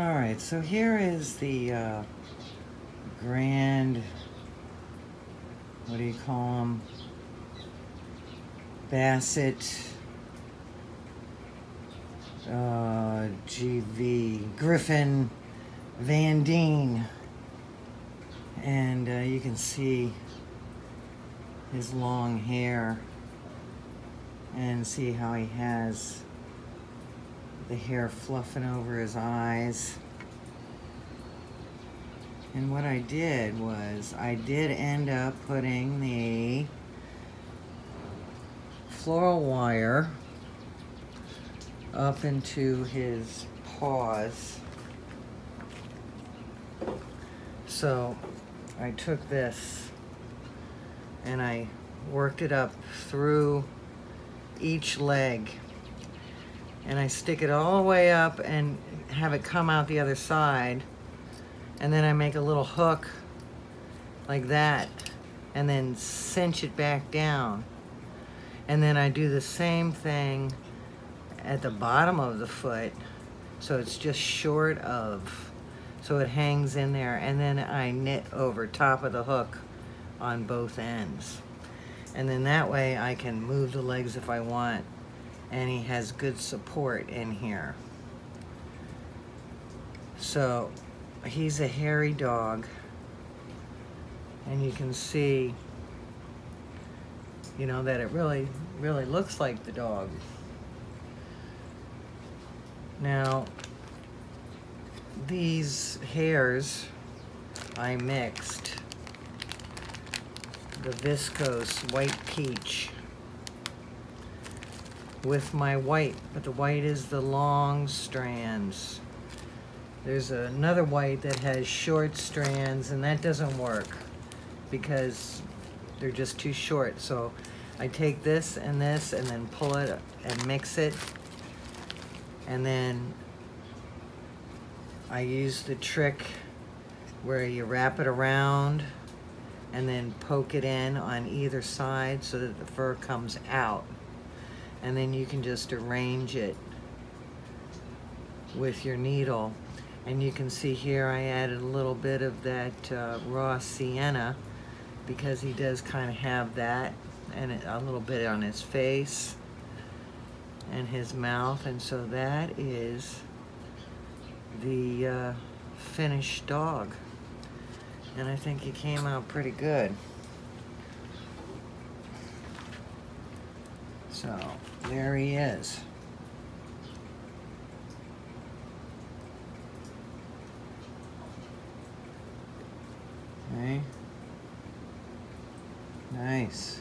All right, so here is the uh, grand, what do you call them? Basset uh, GV, Griffin Van Dien. And uh, you can see his long hair and see how he has the hair fluffing over his eyes. And what I did was I did end up putting the floral wire up into his paws. So I took this and I worked it up through each leg and I stick it all the way up and have it come out the other side. And then I make a little hook like that and then cinch it back down. And then I do the same thing at the bottom of the foot so it's just short of so it hangs in there. And then I knit over top of the hook on both ends. And then that way I can move the legs if I want and he has good support in here. So he's a hairy dog and you can see you know that it really really looks like the dog. Now these hairs I mixed the viscose white peach with my white, but the white is the long strands. There's another white that has short strands and that doesn't work because they're just too short. So I take this and this and then pull it and mix it and then I use the trick where you wrap it around and then poke it in on either side so that the fur comes out and then you can just arrange it with your needle. And you can see here I added a little bit of that uh, raw sienna because he does kind of have that and a little bit on his face and his mouth. And so that is the uh, finished dog. And I think he came out pretty good. So there he is. Okay. Nice.